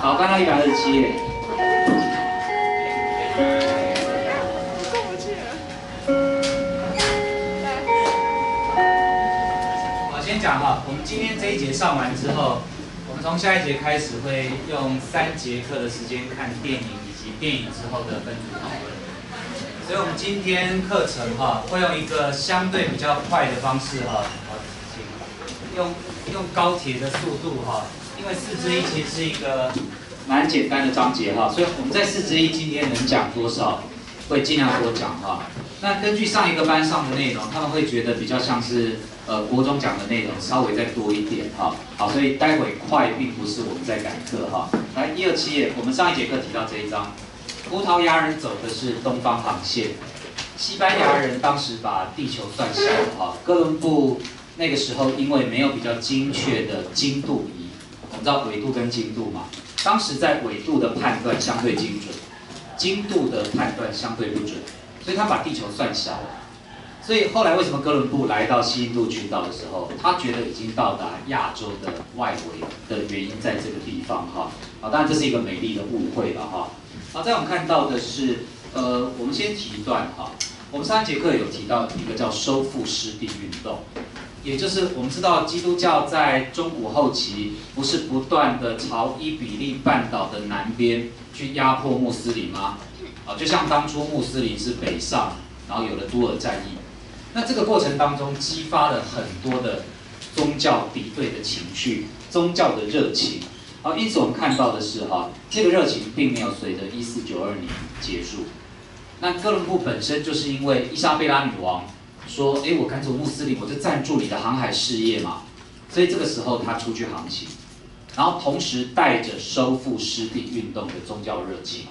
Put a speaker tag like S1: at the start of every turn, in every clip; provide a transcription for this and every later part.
S1: 好，刚刚一百二十七页。我先讲哈，我们今天这一节上完之后，我们从下一节开始会用三节课的时间看电影以及电影之后的分组讨论。所以我们今天课程哈，会用一个相对比较快的方式哈，用用高铁的速度哈，因为四之一其实是一个蛮简单的章节哈，所以我们在四之一今天能讲多少，会尽量多讲哈。那根据上一个班上的内容，他们会觉得比较像是呃国中讲的内容稍微再多一点哈。好，所以待会快并不是我们在改课哈。来一二七页，我们上一节课提到这一章，葡萄牙人走的是东方航线，西班牙人当时把地球算小哈，哥伦布那个时候因为没有比较精确的精度仪，我们知道纬度跟经度嘛，当时在纬度的判断相对精准，精度的判断相对不准。所以他把地球算小了，所以后来为什么哥伦布来到西印度群岛的时候，他觉得已经到达亚洲的外围的原因在这个地方哈，啊，当然这是一个美丽的误会了哈。好，在我们看到的是，呃，我们先提一段哈，我们上一节课有提到一个叫收复失地运动，也就是我们知道基督教在中古后期不是不断的朝伊比利半岛的南边去压迫穆斯林吗？啊就像当初穆斯林是北上，然后有了多尔战役，那这个过程当中激发了很多的宗教敌对的情绪，宗教的热情。好，因此我们看到的是哈，这个热情并没有随着一四九二年结束。那哥伦布本身就是因为伊莎贝拉女王说，哎，我赶走穆斯林，我就赞助你的航海事业嘛，所以这个时候他出去航行，然后同时带着收复失地运动的宗教热情。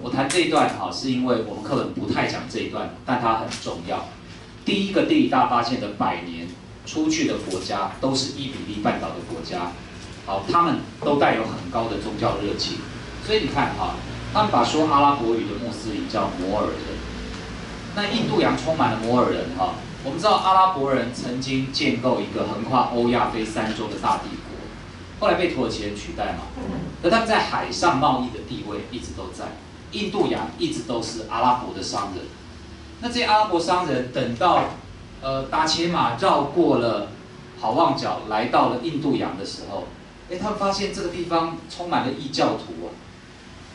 S1: 我谈这一段哈，是因为我们课本不太讲这一段，但它很重要。第一个地理大发现的百年出去的国家，都是伊比利半岛的国家，好，他们都带有很高的宗教热情。所以你看哈，他们把说阿拉伯语的穆斯林叫摩尔人。那印度洋充满了摩尔人哈。我们知道阿拉伯人曾经建构一个横跨欧亚非三洲的大帝国，后来被土耳其人取代嘛。可他们在海上贸易的地位一直都在。印度洋一直都是阿拉伯的商人，那这些阿拉伯商人等到，呃，达伽马绕过了好望角，来到了印度洋的时候，哎，他们发现这个地方充满了异教徒啊，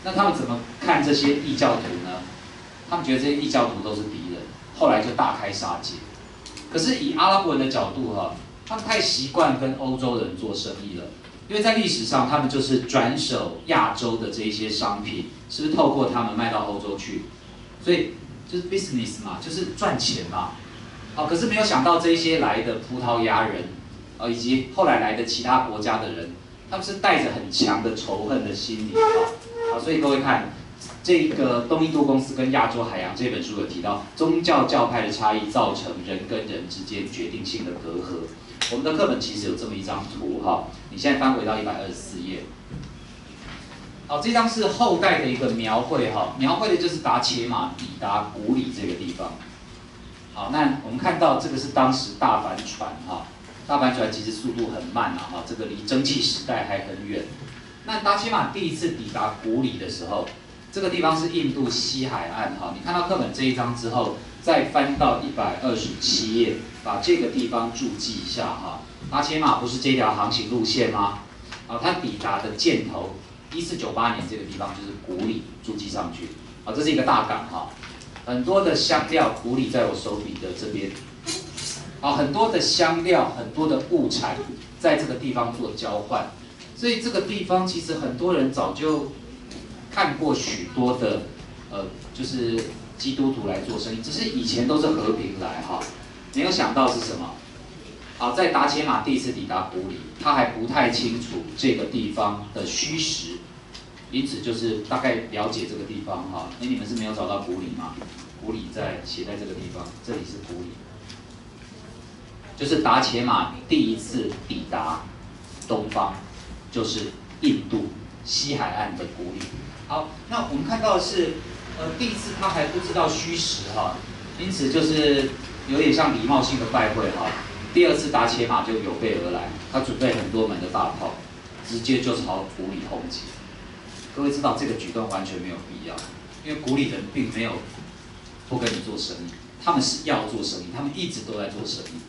S1: 那他们怎么看这些异教徒呢？他们觉得这些异教徒都是敌人，后来就大开杀戒。可是以阿拉伯人的角度哈，他们太习惯跟欧洲人做生意了。因为在历史上，他们就是转手亚洲的这一些商品，是不是透过他们卖到欧洲去？所以就是 business 嘛，就是赚钱嘛。好，可是没有想到这些来的葡萄牙人，呃，以及后来来的其他国家的人，他们是带着很强的仇恨的心理啊。好，所以各位看，这个东印度公司跟亚洲海洋这本书有提到，宗教教派的差异造成人跟人之间决定性的隔阂。我们的课本其实有这么一张图哈，你现在翻回到一百二十四页。好，这张是后代的一个描绘哈，描绘的就是达伽马抵达古里这个地方。好，那我们看到这个是当时大帆船哈，大帆船其实速度很慢啊哈，这个离蒸汽时代还很远。那达伽马第一次抵达古里的时候，这个地方是印度西海岸哈，你看到课本这一章之后。再翻到一百二十七页，把这个地方注记一下哈。达伽马不是这条航行路线吗？啊，它抵达的箭头，一四九八年这个地方就是古里，注记上去。啊，这是一个大港哈，很多的香料，古里在我手笔的这边。啊，很多的香料，很多的物产在这个地方做交换，所以这个地方其实很多人早就看过许多的，呃，就是。基督徒来做生意，只是以前都是和平来哈，没有想到是什么。好，在达伽马第一次抵达古里，他还不太清楚这个地方的虚实，因此就是大概了解这个地方哈。哎，你们是没有找到古里吗？古里在写在这个地方，这里是古里，就是达伽马第一次抵达东方，就是印度西海岸的古里。好，那我们看到的是。呃，第一次他还不知道虚实哈，因此就是有点像礼貌性的拜会哈。第二次打铁马就有备而来，他准备很多门的大炮，直接就朝府里轰击。各位知道这个举动完全没有必要，因为古里人并没有不跟你做生意，他们是要做生意，他们一直都在做生意。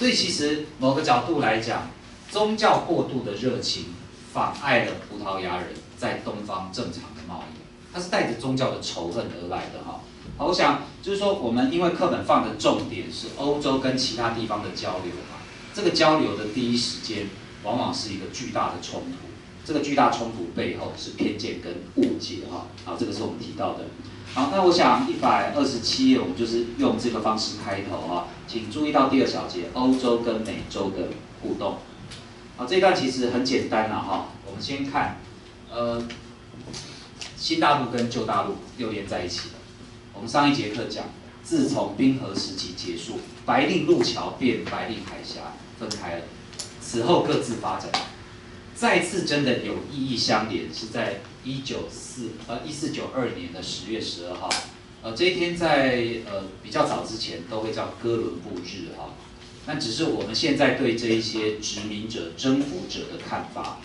S1: 所以其实某个角度来讲，宗教过度的热情妨碍了葡萄牙人在东方正常的贸易，它是带着宗教的仇恨而来的哈。好，我想就是说，我们因为课本放的重点是欧洲跟其他地方的交流嘛，这个交流的第一时间往往是一个巨大的冲突，这个巨大冲突背后是偏见跟误解哈。好，这个是我们提到的。好，那我想一百二十七页，我们就是用这个方式开头啊，请注意到第二小节，欧洲跟美洲的互动。好，这一段其实很简单了哈，我们先看，呃，新大陆跟旧大陆又连在一起了。我们上一节课讲，自从冰河时期结束，白令路桥变白令海峡分开了，此后各自发展，再次真的有意义相连，是在一九四呃一四九二年的十月十二号，呃这一天在呃比较早之前都会叫哥伦布日哈，那只是我们现在对这一些殖民者、征服者的看法，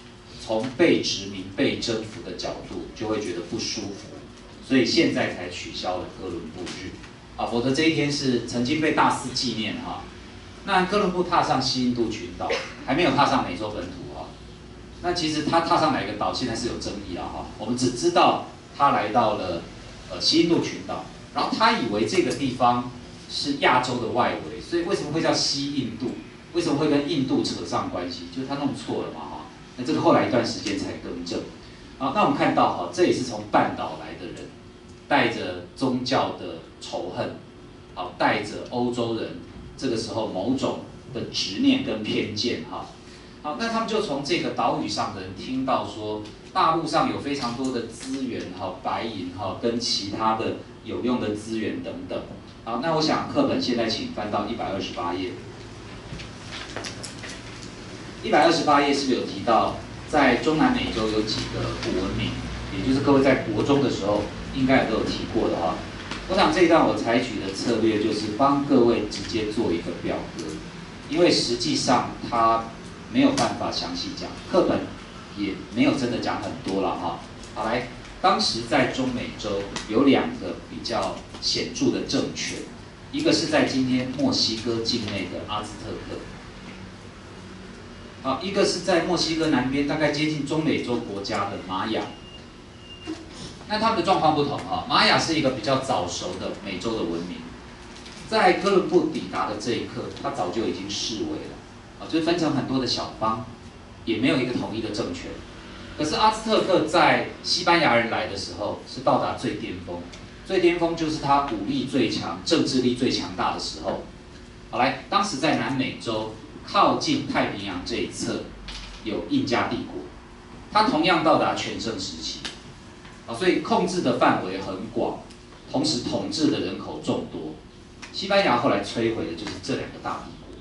S1: 从被殖民、被征服的角度，就会觉得不舒服。所以现在才取消了哥伦布日，啊，否则这一天是曾经被大肆纪念哈。那哥伦布踏上西印度群岛，还没有踏上美洲本土哈。那其实他踏上哪个岛，现在是有争议啊哈。我们只知道他来到了呃西印度群岛，然后他以为这个地方是亚洲的外围，所以为什么会叫西印度？为什么会跟印度扯上关系？就是他弄错了嘛哈。那这个后来一段时间才更正。好，那我们看到哈，这也是从半岛来的人。带着宗教的仇恨，好，带着欧洲人这个时候某种的执念跟偏见，哈，好，那他们就从这个岛屿上的人听到说，大陆上有非常多的资源，哈，白银，哈，跟其他的有用的资源等等，好，那我想课本现在请翻到一百二十八页，一百二十八页是不是有提到，在中南美洲有几个古文明，也就是各位在国中的时候。应该也都有提过的哈，我想这一段我采取的策略就是帮各位直接做一个表格，因为实际上它没有办法详细讲，课本也没有真的讲很多了哈。好来，当时在中美洲有两个比较显著的政权，一个是在今天墨西哥境内的阿兹特克，好，一个是在墨西哥南边大概接近中美洲国家的玛雅。那他们的状况不同啊，玛雅是一个比较早熟的美洲的文明，在哥伦布抵达的这一刻，他早就已经式微了，啊，就分成很多的小邦，也没有一个统一的政权。可是阿兹特克在西班牙人来的时候是到达最巅峰，最巅峰就是他武力最强、政治力最强大的时候。好来，当时在南美洲靠近太平洋这一侧有印加帝国，它同样到达全盛时期。啊，所以控制的范围很广，同时统治的人口众多。西班牙后来摧毁的就是这两个大帝国。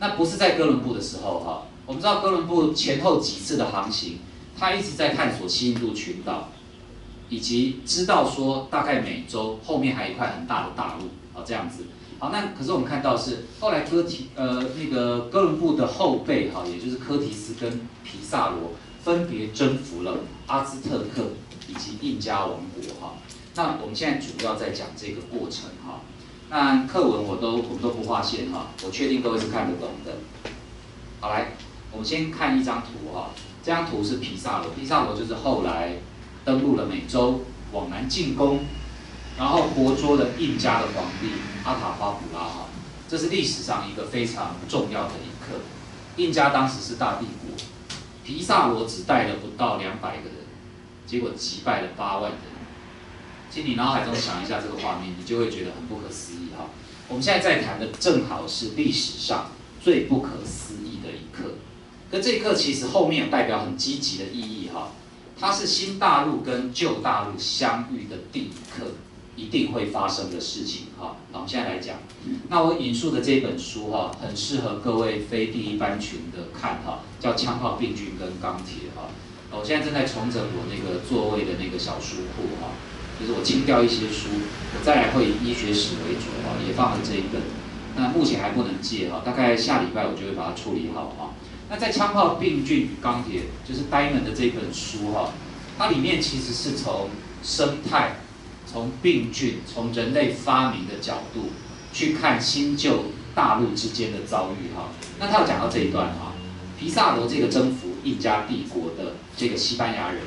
S1: 那不是在哥伦布的时候哈，我们知道哥伦布前后几次的航行，他一直在探索西印度群岛，以及知道说大概美洲后面还有一块很大的大陆啊这样子。好，那可是我们看到是后来哥提呃那个哥伦布的后辈哈，也就是科提斯跟皮萨罗分别征服了阿兹特克。以及印加王国哈，那我们现在主要在讲这个过程哈。那课文我都我们都不划线哈，我确定各位是看得懂的。好来，我们先看一张图哈，这张图是皮萨罗，皮萨罗就是后来登陆了美洲，往南进攻，然后活捉了印加的皇帝阿塔花普拉哈，这是历史上一个非常重要的一刻。印加当时是大帝国，皮萨罗只带了不到两百个人。结果击败了八万人，请你脑海中想一下这个画面，你就会觉得很不可思议哈。我们现在在谈的正好是历史上最不可思议的一刻，可这一刻其实后面有代表很积极的意义哈。它是新大陆跟旧大陆相遇的第一刻，一定会发生的事情哈。那我们现在来讲，那我引述的这本书哈，很适合各位非第一班群的看哈，叫《枪炮、病菌跟钢铁》哈。我现在正在重整我那个座位的那个小书库哈，就是我清掉一些书，我再来会以医学史为主哈，也放了这一本，那目前还不能借哈，大概下礼拜我就会把它处理好哈。那在枪炮、病菌与钢铁，就是 Diamond 的这本书哈，它里面其实是从生态、从病菌、从人类发明的角度去看新旧大陆之间的遭遇哈。那他要讲到这一段哈，皮萨罗这个征服印加帝国的这个西班牙人，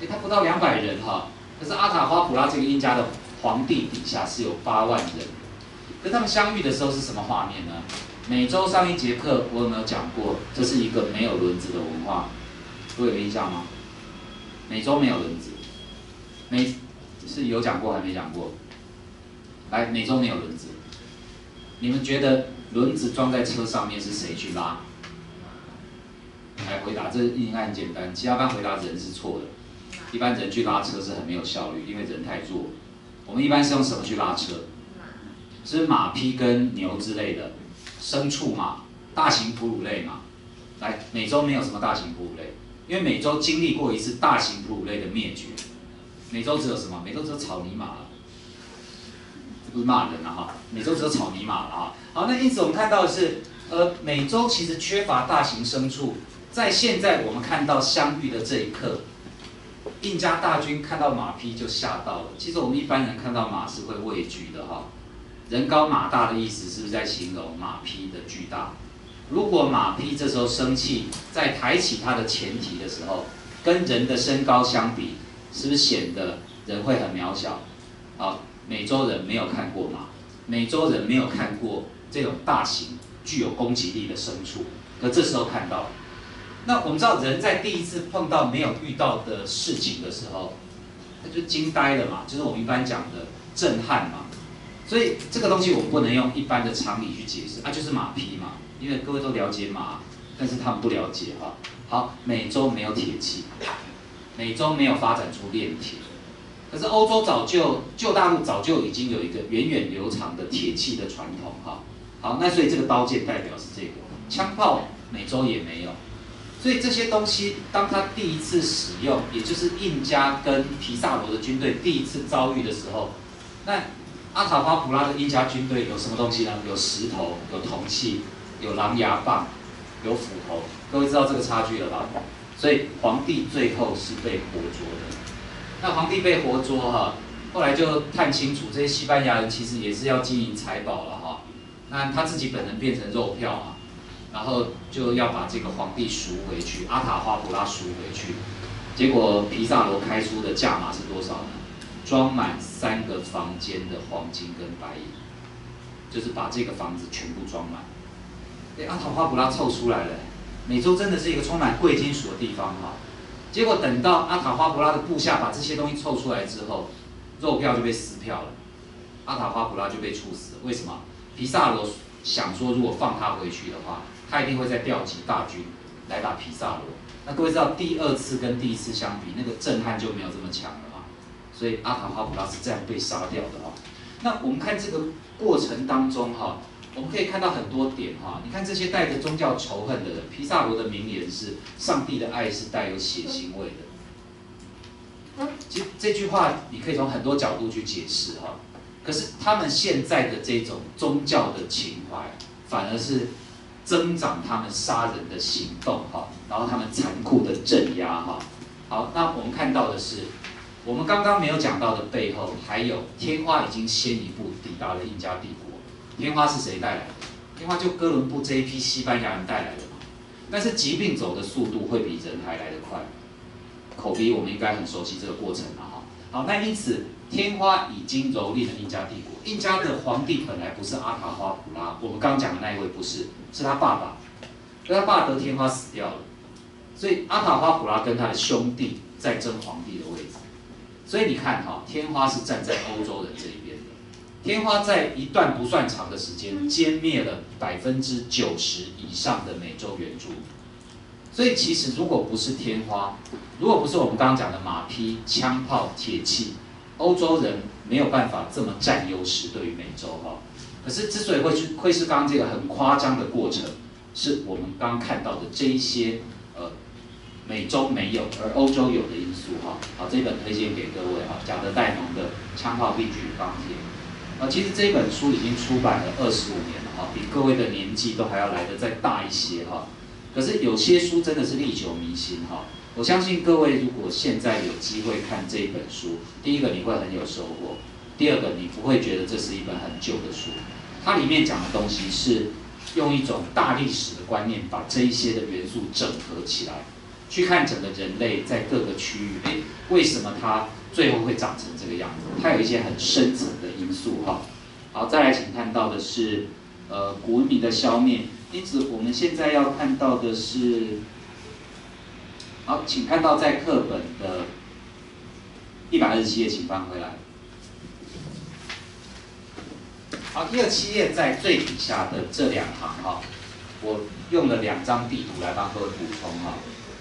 S1: 哎，他不到两百人哈，可是阿塔花普拉这个印加的皇帝底下是有八万人，跟他们相遇的时候是什么画面呢？美洲上一节课我有没有讲过？这是一个没有轮子的文化，各位有印象吗？美洲没有轮子，美是有讲过还没讲过？来，美洲没有轮子，你们觉得轮子装在车上面是谁去拉？来回答，这应该很简单。其他班回答人是错的，一般人去拉车是很没有效率，因为人太弱。我们一般是用什么去拉车？是马匹跟牛之类的。牲畜嘛，大型哺乳类嘛，来，美洲没有什么大型哺乳类，因为美洲经历过一次大型哺乳类的灭绝。美洲只有什么？美洲只有草泥马了，这不是骂人了哈。美洲只有草泥马了哈。好，那因此我们看到的是，呃，美洲其实缺乏大型牲畜，在现在我们看到相遇的这一刻，印加大军看到马匹就吓到了。其实我们一般人看到马是会畏惧的哈。人高马大的意思是不是在形容马匹的巨大？如果马匹这时候生气，在抬起它的前蹄的时候，跟人的身高相比，是不是显得人会很渺小？好，美洲人没有看过马，美洲人没有看过这种大型具有攻击力的牲畜，可这时候看到，那我们知道人在第一次碰到没有遇到的事情的时候，他就惊呆了嘛，就是我们一般讲的震撼嘛。所以这个东西我们不能用一般的常理去解释啊，就是马匹嘛，因为各位都了解马，但是他们不了解哈。好，美洲没有铁器，美洲没有发展出炼铁，可是欧洲早就旧大陆早就已经有一个源远流长的铁器的传统哈。好，那所以这个刀剑代表是这个，枪炮美洲也没有，所以这些东西当他第一次使用，也就是印加跟皮萨罗的军队第一次遭遇的时候，那。阿塔巴普拉的印加军队有什么东西呢？有石头，有铜器，有狼牙棒，有斧头。各位知道这个差距了吧？所以皇帝最后是被活捉的。那皇帝被活捉哈，后来就探清楚，这些西班牙人其实也是要经营财宝了哈。那他自己本人变成肉票嘛，然后就要把这个皇帝赎回去，阿塔花普拉赎回去。结果皮萨罗开出的价码是多少呢？装满三个房间的黄金跟白银，就是把这个房子全部装满。哎，阿塔花普拉凑出来了，美洲真的是一个充满贵金属的地方哈。结果等到阿塔花普拉的部下把这些东西凑出来之后，肉票就被撕票了，阿塔花普拉就被处死了。为什么？皮萨罗想说，如果放他回去的话，他一定会再调集大军来打皮萨罗。那各位知道，第二次跟第一次相比，那个震撼就没有这么强了。所以阿塔花普拉是这样被杀掉的哈。那我们看这个过程当中哈，我们可以看到很多点哈。你看这些带着宗教仇恨的人，皮萨罗的名言是“上帝的爱是带有血腥味的”。其实这句话你可以从很多角度去解释哈。可是他们现在的这种宗教的情怀，反而是增长他们杀人的行动哈，然后他们残酷的镇压哈。好，那我们看到的是。我们刚刚没有讲到的背后，还有天花已经先一步抵达了印加帝国。天花是谁带来的？天花就哥伦布这一批西班牙人带来的嘛。但是疾病走的速度会比人还来得快。口鼻我们应该很熟悉这个过程了哈。好，那因此天花已经蹂躏了印加帝国。印加的皇帝本来不是阿塔花普拉，我们刚讲的那一位不是，是他爸爸。他爸得天花死掉了，所以阿塔花普拉跟他的兄弟在争皇帝的位置。所以你看哈，天花是站在欧洲人这一边。天花在一段不算长的时间歼灭了百分之九十以上的美洲原住民。所以其实如果不是天花，如果不是我们刚刚讲的马匹、枪炮、铁器，欧洲人没有办法这么占优势对于美洲哈。可是之所以会去会是刚刚这个很夸张的过程，是我们刚刚看到的这一些呃。美洲没有，而欧洲有的因素哈，好，这本推荐给各位哈，贾德戴蒙的《枪炮、病菌与钢铁》其实这本书已经出版了二十五年了哈，比各位的年纪都还要来的再大一些哈。可是有些书真的是历久弥新哈。我相信各位如果现在有机会看这一本书，第一个你会很有收获，第二个你不会觉得这是一本很旧的书。它里面讲的东西是用一种大历史的观念，把这一些的元素整合起来，去看整个人类在各个区域，诶，为什么它最后会长成这个样子？它有一些很深层的因素哈。好，再来请看到的是，呃，古文明的消灭。因此我们现在要看到的是。好，请看到在课本的一百二十七页，请翻回来。好，一二七页在最底下的这两行哈，我用了两张地图来帮各位补充哈。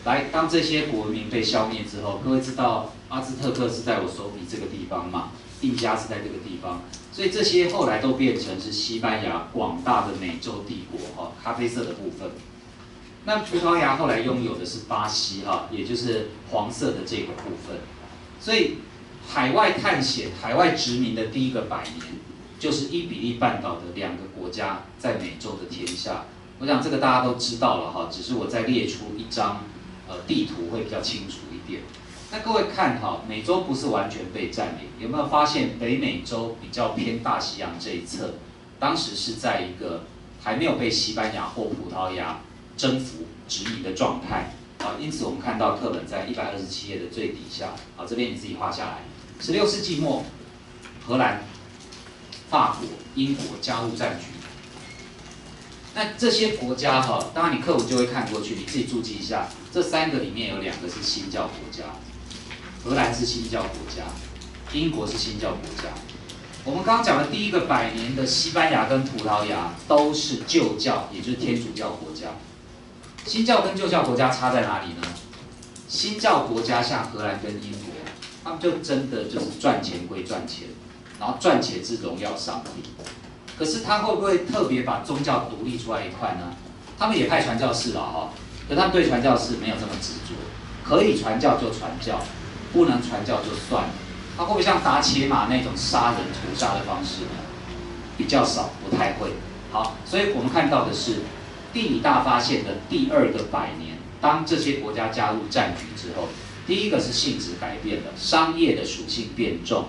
S1: 来，当这些国民被消灭之后，各位知道阿兹特克是在我手里这个地方嘛？印加是在这个地方，所以这些后来都变成是西班牙广大的美洲帝国哈，咖啡色的部分。那葡萄牙后来拥有的是巴西哈，也就是黄色的这个部分，所以海外探险、海外殖民的第一个百年，就是伊比利半岛的两个国家在美洲的天下。我想这个大家都知道了哈，只是我再列出一张呃地图会比较清楚一点。那各位看哈，美洲不是完全被占领，有没有发现北美洲比较偏大西洋这一侧，当时是在一个还没有被西班牙或葡萄牙。征服殖民的状态啊，因此我们看到课本在一百二十七页的最底下啊，这边你自己画下来。十六世纪末，荷兰、法国、英国加入战局。那这些国家哈，当然你课文就会看过去，你自己注记一下。这三个里面有两个是新教国家，荷兰是新教国家，英国是新教国家。我们刚刚讲的第一个百年的西班牙跟葡萄牙都是旧教，也就是天主教国家。新教跟旧教国家差在哪里呢？新教国家像荷兰跟英国，他们就真的就是赚钱归赚钱，然后赚钱是荣耀上帝。可是他会不会特别把宗教独立出来一块呢？他们也派传教士了哈，可他们对传教士没有这么执着，可以传教就传教，不能传教就算了。他会不会像达伽马那种杀人屠杀的方式呢？比较少，不太会。好，所以我们看到的是。地理大发现的第二个百年，当这些国家加入战局之后，第一个是性质改变了，商业的属性变重。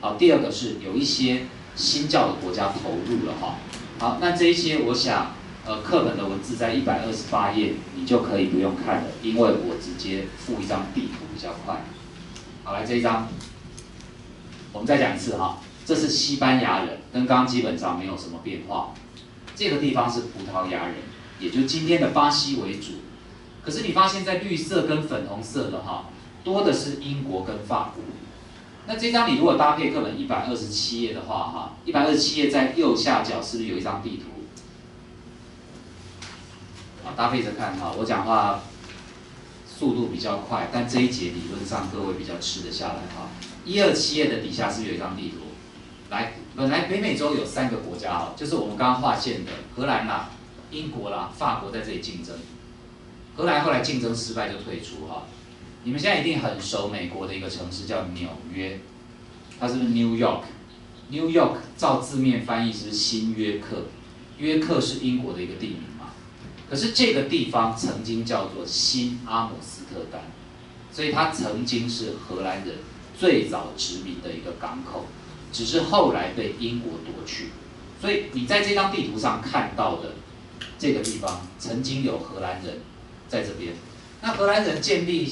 S1: 好，第二个是有一些新教的国家投入了哈。好，那这一些我想，呃，课本的文字在一百二十八页，你就可以不用看了，因为我直接附一张地图比较快。好，来这一张，我们再讲一次哈，这是西班牙人，跟刚基本上没有什么变化。这个地方是葡萄牙人，也就今天的巴西为主。可是你发现，在绿色跟粉红色的哈，多的是英国跟法国。那这张你如果搭配课本一百二十七页的话，哈，一百二十七页在右下角是不是有一张地图？啊，搭配着看哈。我讲话速度比较快，但这一节理论上各位比较吃得下来哈。一二七页的底下是有一张地图？来。本来北美洲有三个国家哈，就是我们刚刚划线的荷兰啦、英国啦、法国在这里竞争。荷兰后来竞争失败就退出哈。你们现在一定很熟美国的一个城市叫纽约，它是不是 New York？New York 照字面翻译是新约克，约克是英国的一个地名。可是这个地方曾经叫做新阿姆斯特丹，所以它曾经是荷兰人最早殖民的一个港口。只是后来被英国夺去，所以你在这张地图上看到的这个地方，曾经有荷兰人在这边。那荷兰人建立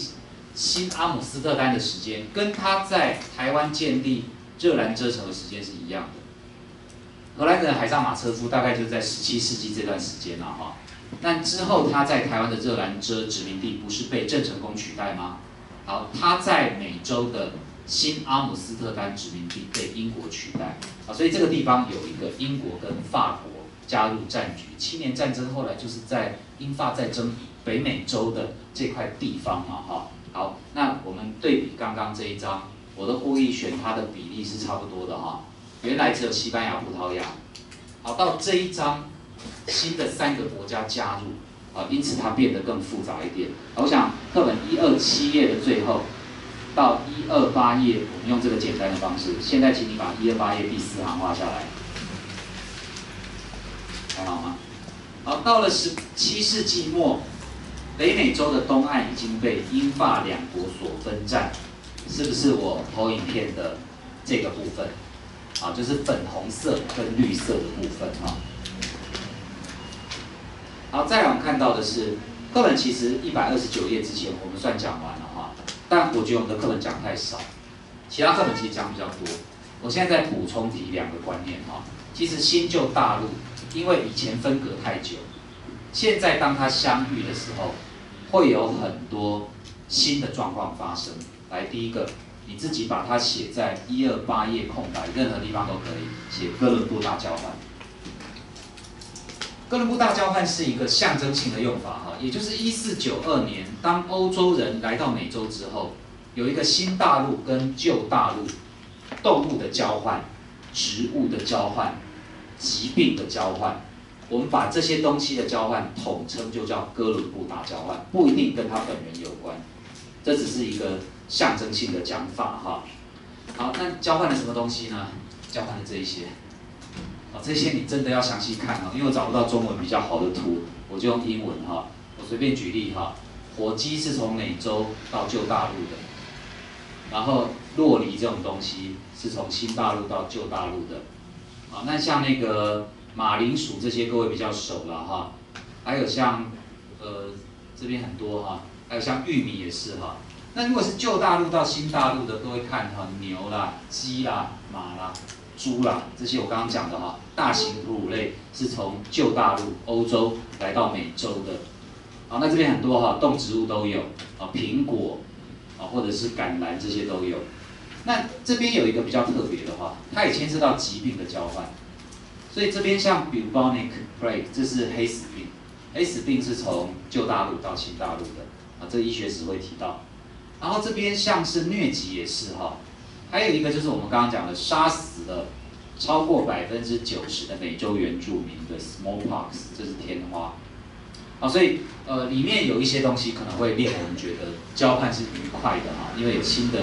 S1: 新阿姆斯特丹的时间，跟他在台湾建立热兰遮城的时间是一样的。荷兰人海上马车夫大概就在十七世纪这段时间了哈。那之后他在台湾的热兰遮殖民地不是被郑成功取代吗？好，他在美洲的。新阿姆斯特丹殖民地被英国取代啊，所以这个地方有一个英国跟法国加入战局。七年战争后来就是在英法在争北美洲的这块地方嘛，哈。好，那我们对比刚刚这一张，我都故意选它的比例是差不多的哈。原来只有西班牙、葡萄牙，好，到这一张新的三个国家加入啊，因此它变得更复杂一点。我想课本一二七页的最后。到一二八页，我们用这个简单的方式。现在，请你把一二八页第四行画下来，还好吗？好，到了十七世纪末，北美洲的东岸已经被英法两国所分占，是不是我投影片的这个部分？啊，就是粉红色跟绿色的部分啊啊。好，再来我们看到的是课本，其实一百二十九页之前我们算讲完了哈，但我觉得我们的课本讲太少，其他课本其实讲比较多。我现在再补充提两个观念哈，其实新旧大陆因为以前分隔太久，现在当它相遇的时候，会有很多新的状况发生。来，第一个。你自己把它写在一二八页空白，任何地方都可以写哥伦布大交换。哥伦布大交换是一个象征性的用法哈，也就是一四九二年，当欧洲人来到美洲之后，有一个新大陆跟旧大陆，动物的交换、植物的交换、疾病的交换，我们把这些东西的交换统称就叫哥伦布大交换，不一定跟他本人有关，这只是一个。象征性的讲法哈，好，那交换了什么东西呢？交换了这一些，哦，这些你真的要详细看哦，因为我找不到中文比较好的图，我就用英文哈。我随便举例哈，火鸡是从美洲到旧大陆的，然后洛梨这种东西是从新大陆到旧大陆的，啊，那像那个马铃薯这些各位比较熟了哈，还有像呃这边很多哈，还有像玉米也是哈。那如果是旧大陆到新大陆的，各位看哈，牛啦、鸡啦、马啦、猪啦，这些我刚刚讲的哈，大型哺乳类是从旧大陆欧洲来到美洲的。好，那这边很多哈，动植物都有啊，苹果啊，或者是橄榄这些都有。那这边有一个比较特别的话，它也牵涉到疾病的交换。所以这边像 bubonic plague，这是黑死病，黑死病是从旧大陆到新大陆的啊，这医学史会提到。然后这边像是疟疾也是哈，还有一个就是我们刚刚讲的杀死了超过百分之九十的美洲原住民的 smallpox，这是天花。啊，所以呃里面有一些东西可能会令我们觉得交换是愉快的哈，因为有新的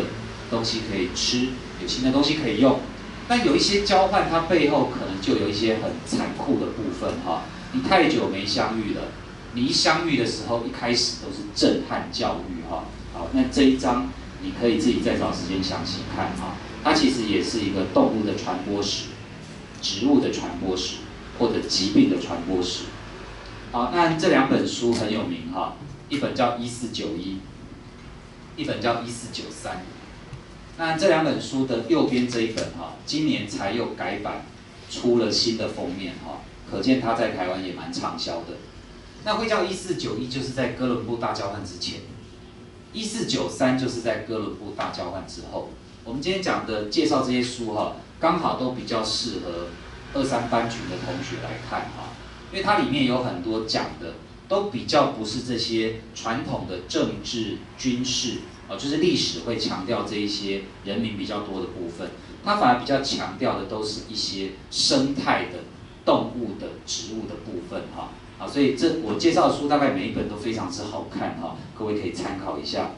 S1: 东西可以吃，有新的东西可以用。但有一些交换它背后可能就有一些很残酷的部分哈，你太久没相遇了，你一相遇的时候一开始都是震撼教育哈。好，那这一章你可以自己再找时间详细看哈。它其实也是一个动物的传播史、植物的传播史或者疾病的传播史。好，那这两本书很有名哈，一本叫《一四九一》，一本叫《一四九三》。那这两本书的右边这一本哈，今年才又改版出了新的封面哈，可见它在台湾也蛮畅销的。那会叫《一四九一》，就是在哥伦布大交换之前。一四九三就是在哥伦布大交换之后，我们今天讲的介绍这些书哈，刚好都比较适合二三班群的同学来看哈，因为它里面有很多讲的都比较不是这些传统的政治军事啊，就是历史会强调这一些人民比较多的部分，它反而比较强调的都是一些生态的动物的植物的部分哈。啊所以这我介绍的书大概每一本都非常之好看哈，各位可以参考一下。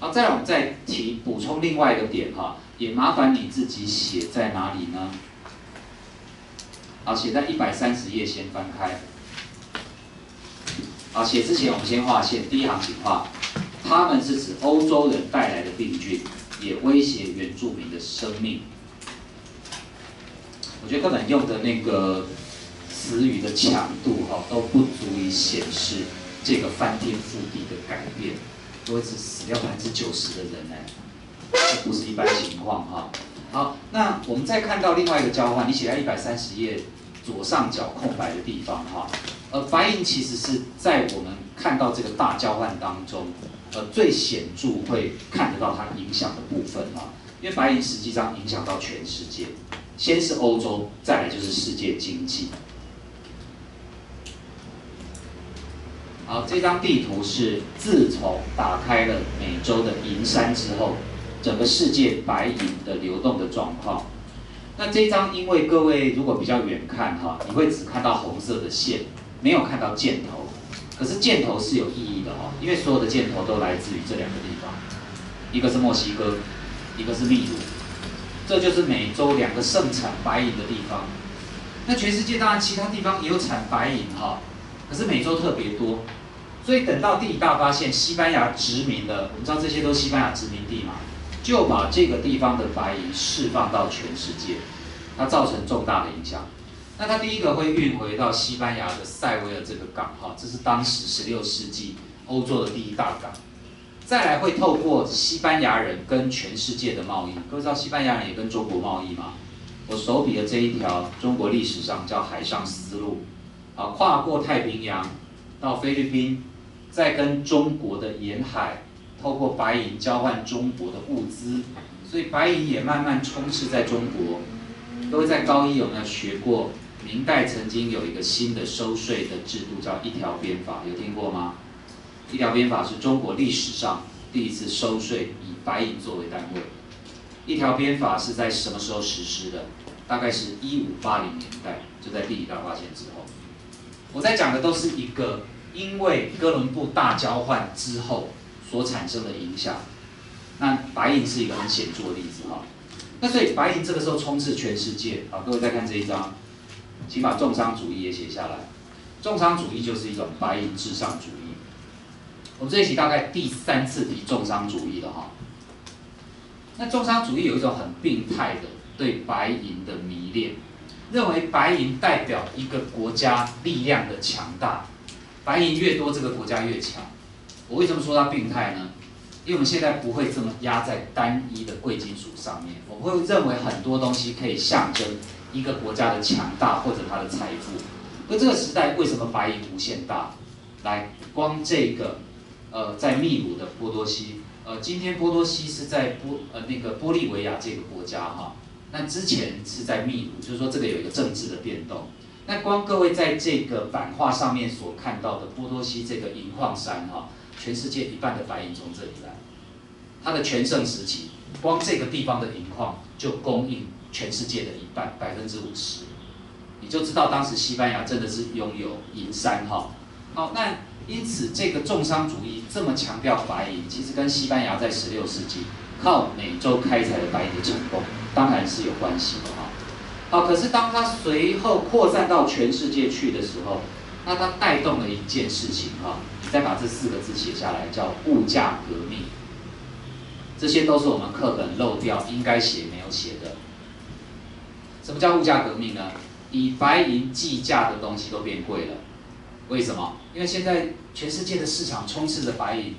S1: 好，再来我们再提补充另外一个点哈，也麻烦你自己写在哪里呢？好，写在一百三十页，先翻开。好，写之前我们先画线，第一行请画，他们是指欧洲人带来的病菌，也威胁原住民的生命。我觉得课本用的那个。词语的强度哈都不足以显示这个翻天覆地的改变，都只死掉百分之九十的人呢，这不是一般情况哈。好，那我们再看到另外一个交换，你写在一百三十页左上角空白的地方哈，而，白银其实是在我们看到这个大交换当中，呃，最显著会看得到它影响的部分哈，因为白银实际上影响到全世界，先是欧洲，再来就是世界经济。好，这张地图是自从打开了美洲的银山之后，整个世界白银的流动的状况。那这张，因为各位如果比较远看哈，你会只看到红色的线，没有看到箭头。可是箭头是有意义的哈，因为所有的箭头都来自于这两个地方，一个是墨西哥，一个是秘鲁，这就是美洲两个盛产白银的地方。那全世界当然其他地方也有产白银哈，可是美洲特别多。所以等到地理大发现，西班牙殖民了，我们知道这些都是西班牙殖民地嘛，就把这个地方的白银释放到全世界，它造成重大的影响。那它第一个会运回到西班牙的塞维尔这个港，哈，这是当时十六世纪欧洲的第一大港。再来会透过西班牙人跟全世界的贸易，各位知道西班牙人也跟中国贸易吗？我手笔的这一条中国历史上叫海上丝路，啊，跨过太平洋到菲律宾，再跟中国的沿海透过白银交换中国的物资，所以白银也慢慢充斥在中国。各位在高一有没有学过？明代曾经有一个新的收税的制度，叫一条鞭法，有听过吗？一条鞭法是中国历史上第一次收税以白银作为单位。一条鞭法是在什么时候实施的？大概是一五八零年代，就在地理大发现之后。我在讲的都是一个因为哥伦布大交换之后所产生的影响。那白银是一个很显著的例子哈。那所以白银这个时候充斥全世界。好，各位再看这一张。请把重商主义也写下来。重商主义就是一种白银至上主义。我们这一期大概第三次提重商主义了哈。那重商主义有一种很病态的对白银的迷恋，认为白银代表一个国家力量的强大，白银越多，这个国家越强。我为什么说它病态呢？因为我们现在不会这么压在单一的贵金属上面，我会认为很多东西可以象征。一个国家的强大或者它的财富，那这个时代为什么白银无限大？来，光这个，呃，在秘鲁的波多西，呃，今天波多西是在波呃那个玻利维亚这个国家哈，那之前是在秘鲁，就是说这个有一个政治的变动。那光各位在这个版画上面所看到的波多西这个银矿山哈，全世界一半的白银从这里来，它的全盛时期，光这个地方的银矿就供应。全世界的一半，百分之五十，你就知道当时西班牙真的是拥有银山哈。好，那因此这个重商主义这么强调白银，其实跟西班牙在十六世纪靠美洲开采的白银的成功，当然是有关系的哈。好，可是当它随后扩散到全世界去的时候，那它带动了一件事情哈。你再把这四个字写下来，叫物价革命。这些都是我们课本漏掉应该写没有写的。什么叫物价革命呢？以白银计价的东西都变贵了，为什么？因为现在全世界的市场充斥着白银，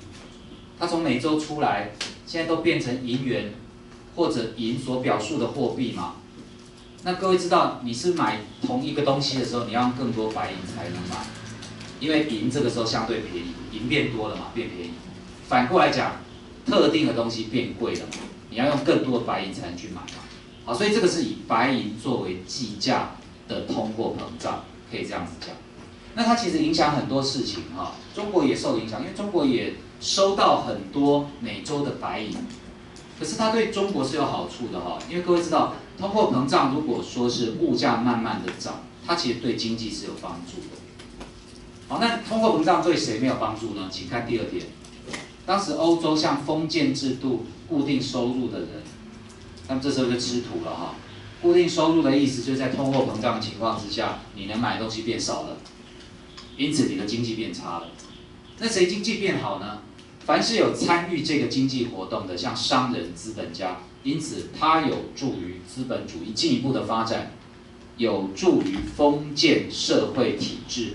S1: 它从美洲出来，现在都变成银元或者银所表述的货币嘛。那各位知道，你是买同一个东西的时候，你要用更多白银才能买，因为银这个时候相对便宜，银变多了嘛，变便宜。反过来讲，特定的东西变贵了嘛，你要用更多的白银才能去买嘛。好，所以这个是以白银作为计价的通货膨胀，可以这样子讲。那它其实影响很多事情哈，中国也受影响，因为中国也收到很多美洲的白银，可是它对中国是有好处的哈，因为各位知道，通货膨胀如果说是物价慢慢的涨，它其实对经济是有帮助的。好，那通货膨胀对谁没有帮助呢？请看第二点，当时欧洲像封建制度固定收入的人。那么这时候就吃土了哈，固定收入的意思就是在通货膨胀的情况之下，你能买的东西变少了，因此你的经济变差了。那谁经济变好呢？凡是有参与这个经济活动的，像商人、资本家，因此它有助于资本主义进一步的发展，有助于封建社会体制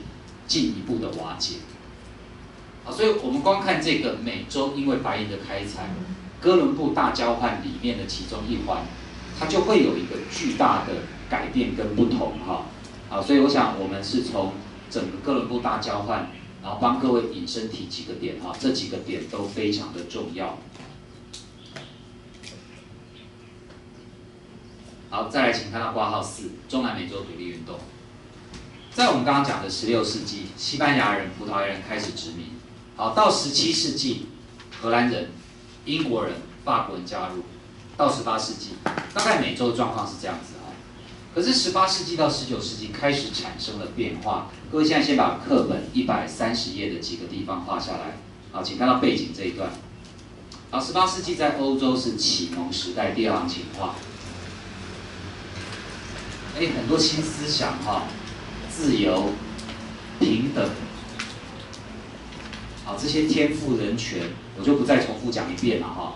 S1: 进一步的瓦解。好，所以我们光看这个美洲，因为白银的开采。哥伦布大交换里面的其中一环，它就会有一个巨大的改变跟不同哈，好，所以我想我们是从整个哥伦布大交换，然后帮各位引申提几个点哈，这几个点都非常的重要。好，再来请看到挂号四，中南美洲独立运动，在我们刚刚讲的十六世纪，西班牙人、葡萄牙人开始殖民，好，到十七世纪，荷兰人。英国人、法国人加入，到十八世纪，大概美洲的状况是这样子啊。可是十八世纪到十九世纪开始产生了变化。各位现在先把课本一百三十页的几个地方画下来，好，请看到背景这一段。好，十八世纪在欧洲是启蒙时代，第二行情画。哎，很多新思想哈，自由、平等。好，这些天赋人权我就不再重复讲一遍了哈。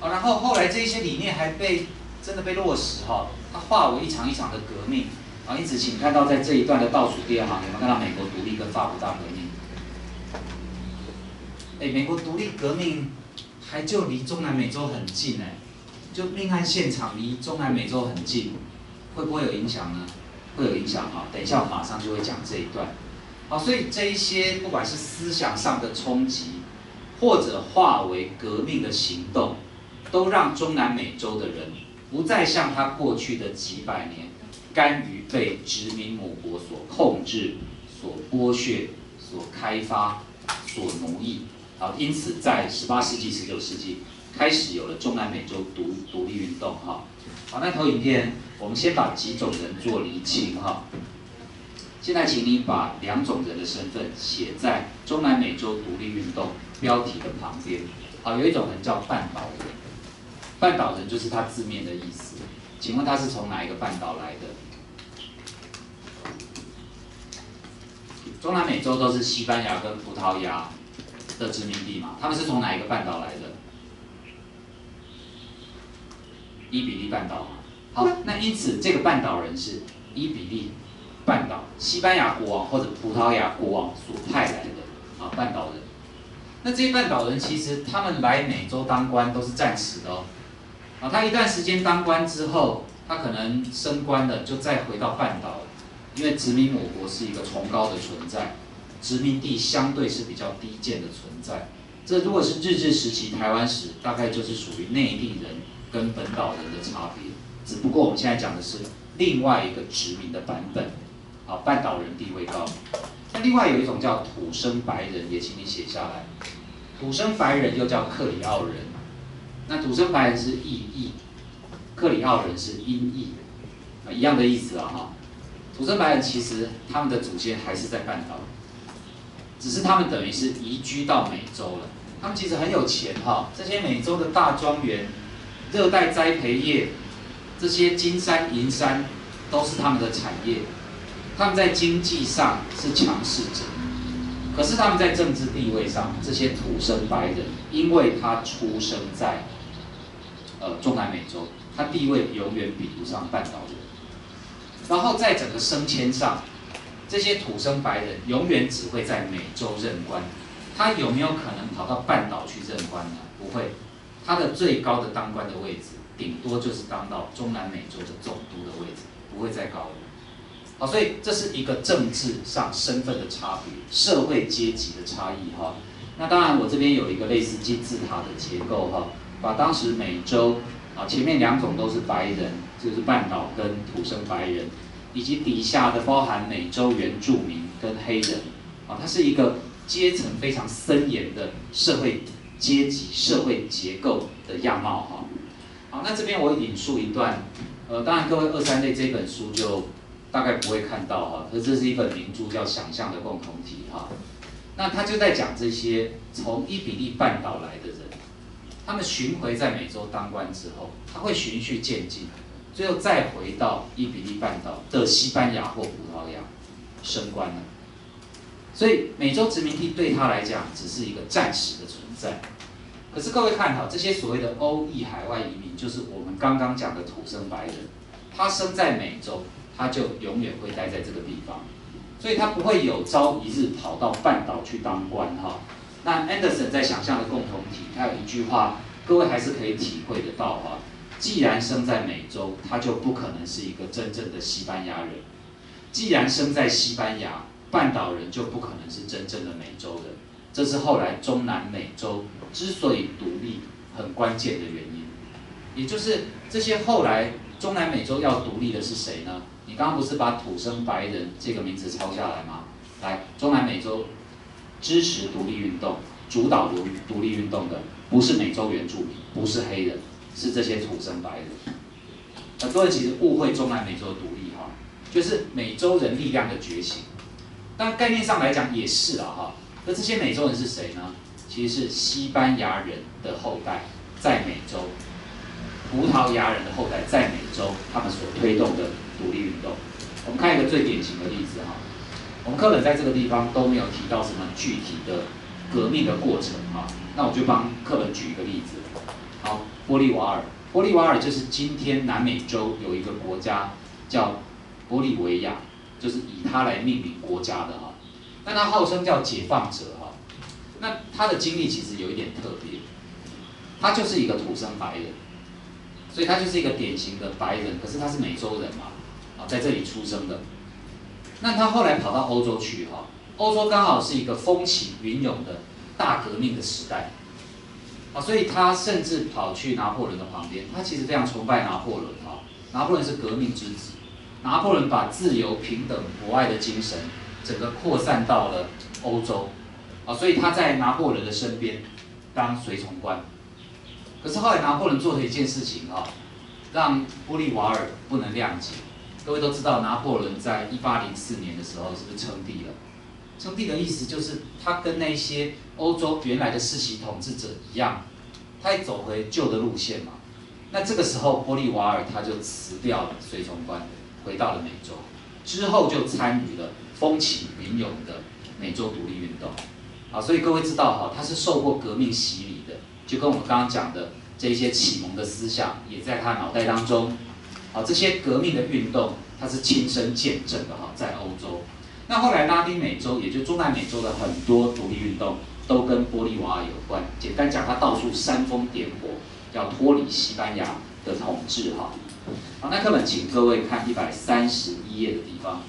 S1: 好，然后后来这些理念还被真的被落实哈，它化为一场一场的革命。啊，因此请看到在这一段的倒数第二行，有没有看到美国独立跟法国大革命？哎，美国独立革命还就离中南美洲很近哎，就命案现场离中南美洲很近，会不会有影响呢？会有影响哈，等一下我马上就会讲这一段。好，所以这一些不管是思想上的冲击，或者化为革命的行动，都让中南美洲的人不再像他过去的几百年，甘于被殖民母国所控制、所剥削、所开发、所奴役。好，因此在十八世纪、十九世纪开始有了中南美洲独独立运动。哈，好，那投影片，我们先把几种人做厘清。哈，现在请你把两种人的身份写在中南美洲独立运动标题的旁边。好，有一种人叫半岛人，半岛人就是他字面的意思。请问他是从哪一个半岛来的？中南美洲都是西班牙跟葡萄牙。的殖民地嘛，他们是从哪一个半岛来的？伊比利半岛嘛。好，那因此这个半岛人是伊比利半岛西班牙国王或者葡萄牙国王所派来的啊，半岛人。那这些半岛人其实他们来美洲当官都是暂时的哦。啊，他一段时间当官之后，他可能升官了，就再回到半岛，因为殖民我国是一个崇高的存在。殖民地相对是比较低贱的存在，这如果是日治时期台湾史，大概就是属于内地人跟本岛人的差别。只不过我们现在讲的是另外一个殖民的版本，啊，半岛人地位高。那另外有一种叫土生白人，也请你写下来。土生白人又叫克里奥人，那土生白人是意译，克里奥人是音译，啊，一样的意思啊哈。土生白人其实他们的祖先还是在半岛。只是他们等于是移居到美洲了，他们其实很有钱哈，这些美洲的大庄园、热带栽培业，这些金山银山都是他们的产业，他们在经济上是强势者，可是他们在政治地位上，这些土生白人，因为他出生在呃中南美洲，他地位永远比不上半岛人，然后在整个升迁上。这些土生白人永远只会在美洲任官，他有没有可能跑到半岛去任官呢？不会，他的最高的当官的位置，顶多就是当到中南美洲的总督的位置，不会再高了。好，所以这是一个政治上身份的差别，社会阶级的差异哈。那当然，我这边有一个类似金字塔的结构哈，把当时美洲啊前面两种都是白人，就是半岛跟土生白人。以及底下的包含美洲原住民跟黑人，啊，它是一个阶层非常森严的社会阶级、社会结构的样貌，哈。好，那这边我引述一段，呃，当然各位二三类这本书就大概不会看到哈，可这是一本名著叫《想象的共同体》哈。那他就在讲这些从伊比利半岛来的，他们巡回在美洲当官之后，他会循序渐进。最后再回到伊比利半岛的西班牙或葡萄牙升官了，所以美洲殖民地对他来讲只是一个暂时的存在。可是各位看好这些所谓的欧裔海外移民，就是我们刚刚讲的土生白人，他生在美洲，他就永远会待在这个地方，所以他不会有朝一日跑到半岛去当官哈。那 Anderson 在想象的共同体，他有一句话，各位还是可以体会得到哈。既然生在美洲，他就不可能是一个真正的西班牙人；既然生在西班牙，半岛人就不可能是真正的美洲人。这是后来中南美洲之所以独立很关键的原因。也就是这些后来中南美洲要独立的是谁呢？你刚刚不是把土生白人这个名字抄下来吗？来，中南美洲支持独立运动、主导独独立运动的，不是美洲原住民，不是黑人。是这些土生白人，很多人其实误会中南美洲独立哈，就是美洲人力量的觉醒。但概念上来讲也是啊哈。那这些美洲人是谁呢？其实是西班牙人的后代在美洲，葡萄牙人的后代在美洲，他们所推动的独立运动。我们看一个最典型的例子哈，我们课本在这个地方都没有提到什么具体的革命的过程啊。那我就帮课本举一个例子，好，玻利瓦尔，玻利瓦尔就是今天南美洲有一个国家叫玻利维亚，就是以它来命名国家的哈。那他号称叫解放者哈，那他的经历其实有一点特别，他就是一个土生白人，所以他就是一个典型的白人，可是他是美洲人嘛，啊，在这里出生的。那他后来跑到欧洲去哈，欧洲刚好是一个风起云涌的大革命的时代，啊，所以他甚至跑去拿破仑的旁边，他其实非常崇拜拿破仑哈，拿破仑是革命之子，拿破仑把自由、平等、博爱的精神整个扩散到了欧洲，啊，所以他在拿破仑的身边当随从官，可是后来拿破仑做了一件事情哈，让玻利瓦尔不能谅解。各位都知道，拿破仑在一八零四年的时候是不是称帝了？称帝的意思就是他跟那些欧洲原来的世袭统治者一样，他也走回旧的路线嘛。那这个时候，玻利瓦尔他就辞掉了随从官，回到了美洲，之后就参与了风起云涌的美洲独立运动。啊，所以各位知道哈，他是受过革命洗礼的，就跟我们刚刚讲的这些启蒙的思想也在他脑袋当中。好，这些革命的运动，他是亲身见证的哈，在欧洲。那后来拉丁美洲，也就中南美洲的很多独立运动，都跟玻利瓦尔有关。简单讲，他到处煽风点火，要脱离西班牙的统治哈。好，那课本请各位看一百三十一页的地方。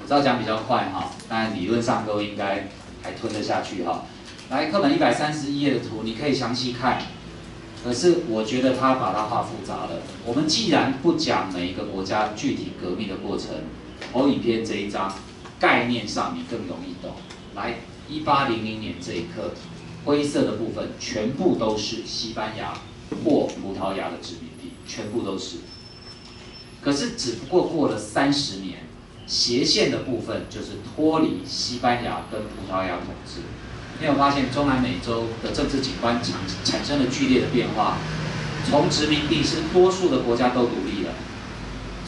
S1: 我知道讲比较快哈，但理论上都应该还吞得下去哈。来，课本一百三十一页的图，你可以详细看。可是我觉得他把它画复杂了。我们既然不讲每一个国家具体革命的过程，投影片这一章概念上你更容易懂。来，一八零零年这一刻，灰色的部分全部都是西班牙或葡萄牙的殖民地，全部都是。可是只不过过了三十年，斜线的部分就是脱离西班牙跟葡萄牙统治。没有发现中南美洲的政治景观产产生了剧烈的变化，从殖民地是多数的国家都独立了，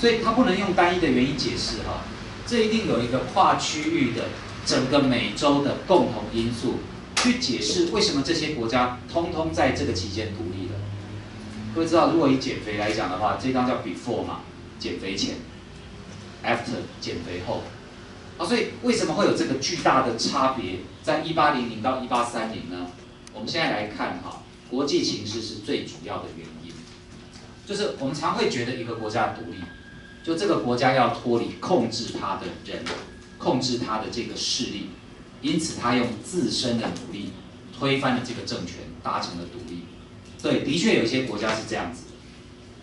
S1: 所以它不能用单一的原因解释哈，这一定有一个跨区域的整个美洲的共同因素去解释为什么这些国家通通在这个期间独立了。各位知道，如果以减肥来讲的话，这张叫 before 嘛，减肥前；after 减肥后。啊，所以为什么会有这个巨大的差别，在一八零零到一八三零呢？我们现在来看哈，国际形势是最主要的原因，就是我们常会觉得一个国家独立，就这个国家要脱离控制它的人，控制它的这个势力，因此他用自身的努力推翻了这个政权，达成了独立。对，的确有一些国家是这样子，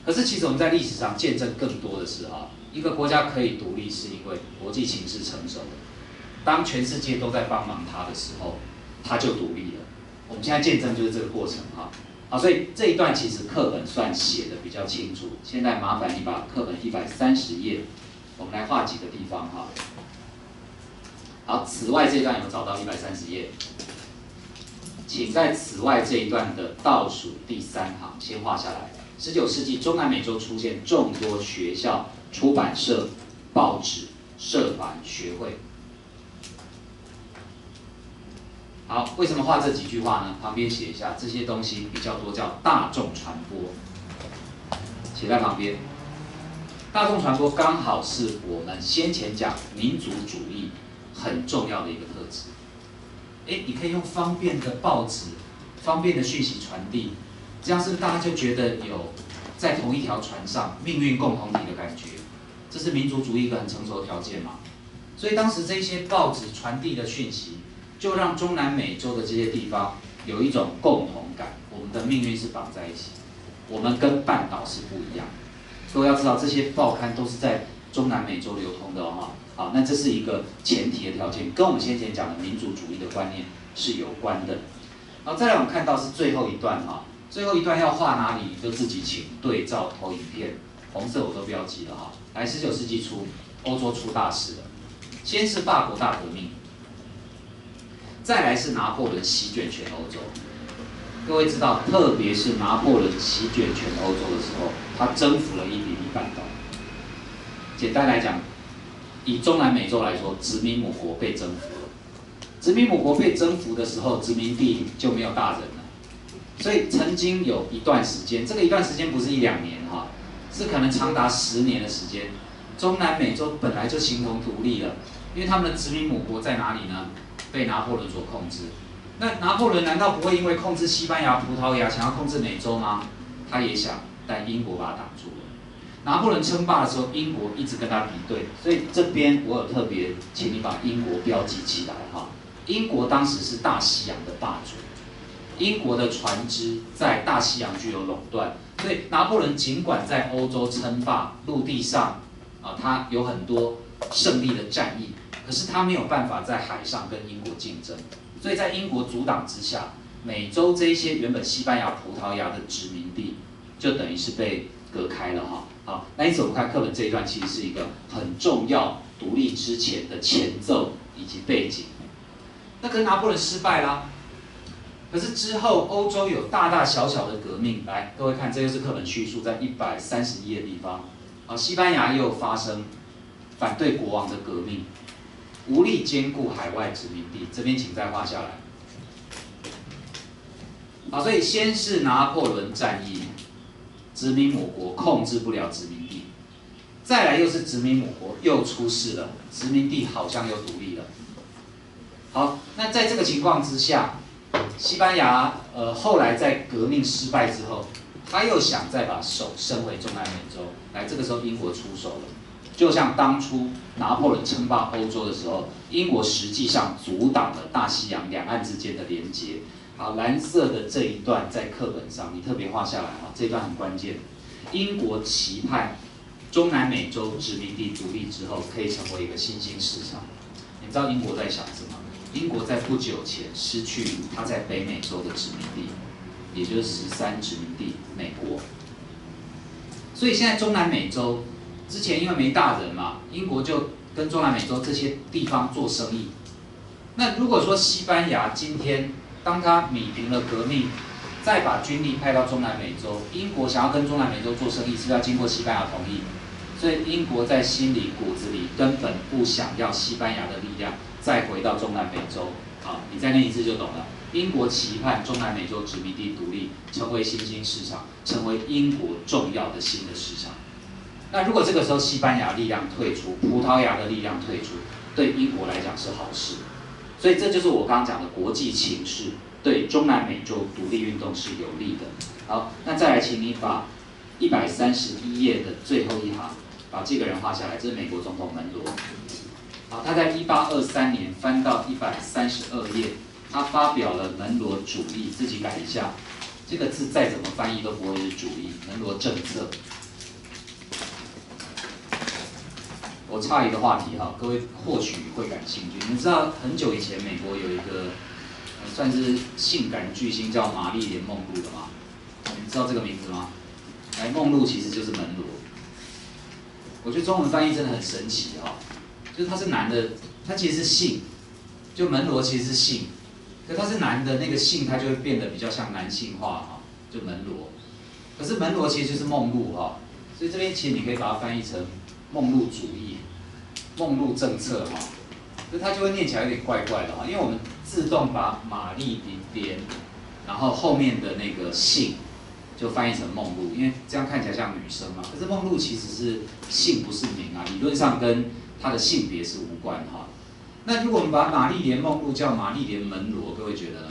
S1: 可是其实我们在历史上见证更多的是哈。一个国家可以独立，是因为国际形势成熟的。当全世界都在帮忙他的时候，他就独立了。我们现在见证就是这个过程哈。好，所以这一段其实课本算写的比较清楚。现在麻烦你把课本一百三十页，我们来画几个地方哈。好，此外这段有找到一百三十页？请在此外这一段的倒数第三行先画下来。十九世纪中南美洲出现众多学校。出版社、报纸、社团、学会。好，为什么画这几句话呢？旁边写一下，这些东西比较多，叫大众传播，写在旁边。大众传播刚好是我们先前讲民族主义很重要的一个特质。哎，你可以用方便的报纸、方便的讯息传递，这样是不是大家就觉得有在同一条船上命运共同体的感觉？这是民族主义一个很成熟的条件嘛，所以当时这些报纸传递的讯息，就让中南美洲的这些地方有一种共同感，我们的命运是绑在一起，我们跟半岛是不一样。各位要知道，这些报刊都是在中南美洲流通的哈，好，那这是一个前提的条件，跟我们先前讲的民族主义的观念是有关的。好，再来我们看到是最后一段哈，最后一段要画哪里，就自己请对照投影片，红色我都标记了哈。来，十九世纪初，欧洲出大事了。先是法国大革命，再来是拿破仑席卷全欧洲。各位知道，特别是拿破仑席卷全欧洲的时候，他征服了伊比利半岛。简单来讲，以中南美洲来说，殖民母国被征服了。殖民母国被征服的时候，殖民地就没有大人了，所以曾经有一段时间，这个一段时间不是一两年，是可能长达十年的时间，中南美洲本来就形同独立了，因为他们的殖民母国在哪里呢？被拿破仑所控制。那拿破仑难道不会因为控制西班牙、葡萄牙，想要控制美洲吗？他也想，但英国把他挡住了。拿破仑称霸的时候，英国一直跟他敌对，所以这边我有特别请你把英国标记起来哈。英国当时是大西洋的霸主，英国的船只在大西洋具有垄断，所以拿破仑尽管在欧洲称霸，陆地上啊他有很多胜利的战役，可是他没有办法在海上跟英国竞争，所以在英国阻挡之下，美洲这些原本西班牙、葡萄牙的殖民地就等于是被隔开了哈。好，那因此我们看课本这一段，其实是一个很重要独立之前的前奏以及背景。那可是拿破仑失败啦，可是之后欧洲有大大小小的革命，来各位看，这个是课本叙述在一百三十一页地方。啊，西班牙又发生反对国王的革命，无力兼顾海外殖民地，这边请再画下来。好，所以先是拿破仑战役。殖民母国控制不了殖民地，再来又是殖民母国又出事了，殖民地好像又独立了。好，那在这个情况之下，西班牙呃后来在革命失败之后，他又想再把手伸回中南美洲，来这个时候英国出手了，就像当初拿破仑称霸欧洲的时候，英国实际上阻挡了大西洋两岸之间的连接。好，蓝色的这一段在课本上，你特别画下来哈，这段很关键。英国期盼中南美洲殖民地独立之后，可以成为一个新兴市场。你知道英国在想什么？英国在不久前失去它在北美洲的殖民地，也就是十三殖民地美国。所以现在中南美洲之前因为没大人嘛，英国就跟中南美洲这些地方做生意。那如果说西班牙今天，当他米平了革命，再把军力派到中南美洲，英国想要跟中南美洲做生意，是要经过西班牙同意。所以英国在心里骨子里根本不想要西班牙的力量再回到中南美洲。好，你再念一次就懂了。英国期盼中南美洲殖民地独立，成为新兴市场，成为英国重要的新的市场。那如果这个时候西班牙力量退出，葡萄牙的力量退出，对英国来讲是好事。所以这就是我刚刚讲的国际情势对中南美洲独立运动是有利的。好，那再来，请你把一百三十一页的最后一行，把这个人画下来。这是美国总统门罗。好，他在一八二三年翻到一百三十二页，他发表了门罗主义，自己改一下，这个字再怎么翻译都不会是主义，门罗政策。我插一个话题哈，各位或许会感兴趣。你知道很久以前美国有一个算是性感巨星叫玛丽莲梦露的吗？你知道这个名字吗？哎，梦露其实就是门罗。我觉得中文翻译真的很神奇哈，就是他是男的，他其实是性，就门罗其实是性，可他是男的那个性，他就会变得比较像男性化哈，就门罗。可是门罗其实就是梦露哈，所以这边其实你可以把它翻译成梦露主义。梦露政策哈，所以它就会念起来有点怪怪的哈，因为我们自动把玛丽莲，然后后面的那个姓就翻译成梦露，因为这样看起来像女生嘛。可是梦露其实是姓不是名啊，理论上跟她的性别是无关哈。那如果我们把玛丽莲梦露叫玛丽莲门罗，各位觉得呢？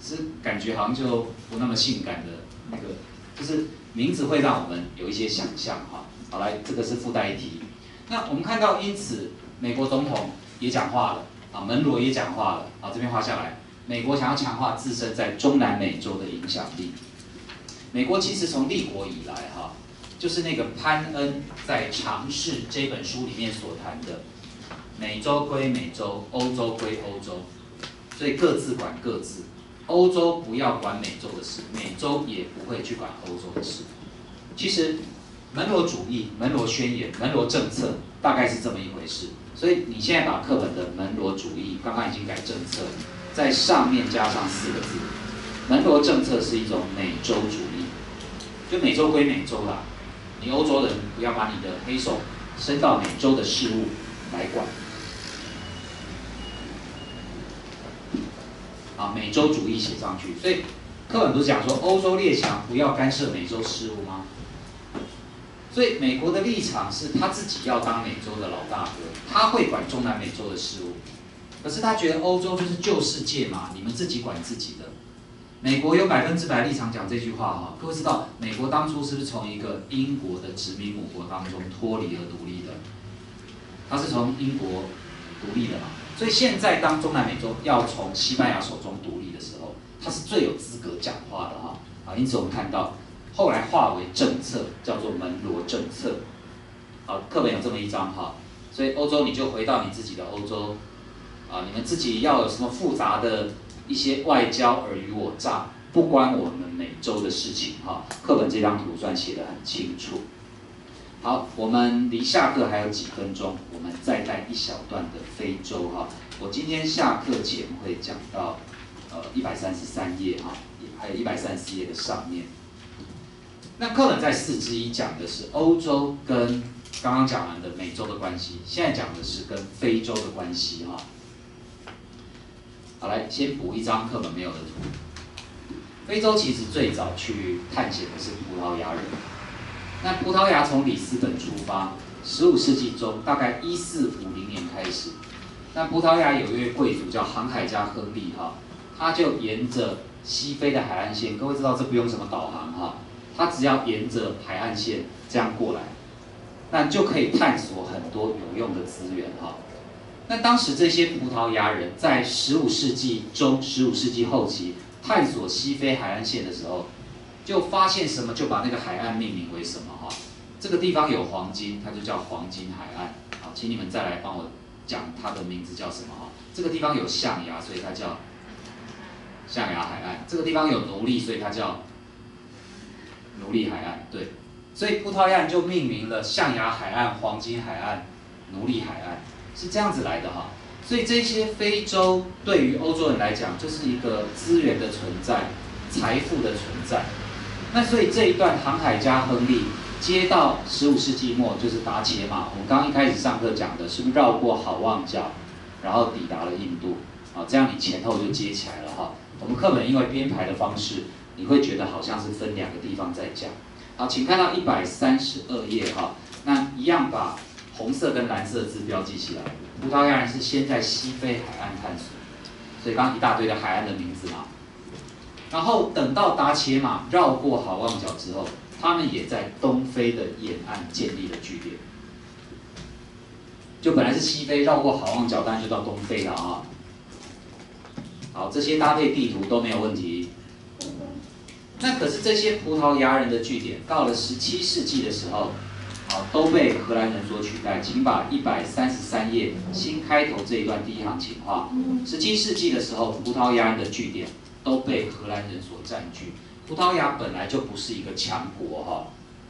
S1: 是感觉好像就不那么性感的那个，就是名字会让我们有一些想象哈。好来，这个是附带一提。那我们看到，因此美国总统也讲话了，啊，门罗也讲话了，啊，这边画下来，美国想要强化自身在中南美洲的影响力。美国其实从立国以来，哈，就是那个潘恩在《尝试》这本书里面所谈的，美洲归美洲，欧洲归欧洲，所以各自管各自，欧洲不要管美洲的事，美洲也不会去管欧洲的事。其实。门罗主义、门罗宣言、门罗政策，大概是这么一回事。所以你现在把课本的门罗主义，刚刚已经改政策，在上面加上四个字：门罗政策是一种美洲主义，就美洲归美洲啦，你欧洲人不要把你的黑手伸到美洲的事物来管。啊美洲主义写上去。所以课本不是讲说欧洲列强不要干涉美洲事务吗？所以美国的立场是他自己要当美洲的老大哥，他会管中南美洲的事务。可是他觉得欧洲就是旧世界嘛，你们自己管自己的。美国有百分之百立场讲这句话哈，各位知道美国当初是不是从一个英国的殖民母国当中脱离而独立的？它是从英国独立的嘛，所以现在当中南美洲要从西班牙手中独立的时候，它是最有资格讲话的哈啊，因此我们看到。后来化为政策，叫做门罗政策。好，课本有这么一章哈，所以欧洲你就回到你自己的欧洲，啊，你们自己要有什么复杂的一些外交尔虞我诈，不关我们美洲的事情哈。课本这张图算写得很清楚。好，我们离下课还有几分钟，我们再带一小段的非洲哈。我今天下课前会讲到呃一百三十三页哈，还有一百三十四页的上面。那课本在四之一讲的是欧洲跟刚刚讲完的美洲的关系，现在讲的是跟非洲的关系哈。来先补一张课本没有的图。非洲其实最早去探险的是葡萄牙人。那葡萄牙从里斯本出发，十五世纪中大概一四五零年开始，那葡萄牙有一位贵族叫航海家亨利哈，他就沿着西非的海岸线，各位知道这不用什么导航哈。他只要沿着海岸线这样过来，那就可以探索很多有用的资源哈。那当时这些葡萄牙人在十五世纪中、十五世纪后期探索西非海岸线的时候，就发现什么就把那个海岸命名为什么哈。这个地方有黄金，它就叫黄金海岸。好，请你们再来帮我讲它的名字叫什么哈。这个地方有象牙，所以它叫象牙海岸。这个地方有奴隶，所以它叫。奴隶海岸，对，所以葡萄牙人就命名了象牙海岸、黄金海岸、奴隶海岸，是这样子来的哈。所以这些非洲对于欧洲人来讲，就是一个资源的存在、财富的存在。那所以这一段航海家亨利接到十五世纪末，就是达伽马。我们刚刚一开始上课讲的是不是绕过好望角，然后抵达了印度？啊，这样你前后就接起来了哈。我们课本因为编排的方式。你会觉得好像是分两个地方在讲。好，请看到一百三十二页哈，那一样把红色跟蓝色字标记起来。葡萄牙人是先在西非海岸探索，所以刚刚一大堆的海岸的名字嘛。然后等到达伽马绕过好望角之后，他们也在东非的沿岸建立了据点。就本来是西非绕过好望角，当然就到东非了啊。好，这些搭配地图都没有问题。那可是这些葡萄牙人的据点，到了十七世纪的时候，好都被荷兰人所取代。请把一百三十三页新开头这一段第一行请画。十七世纪的时候，葡萄牙人的据点都被荷兰人所占据。葡萄牙本来就不是一个强国哈。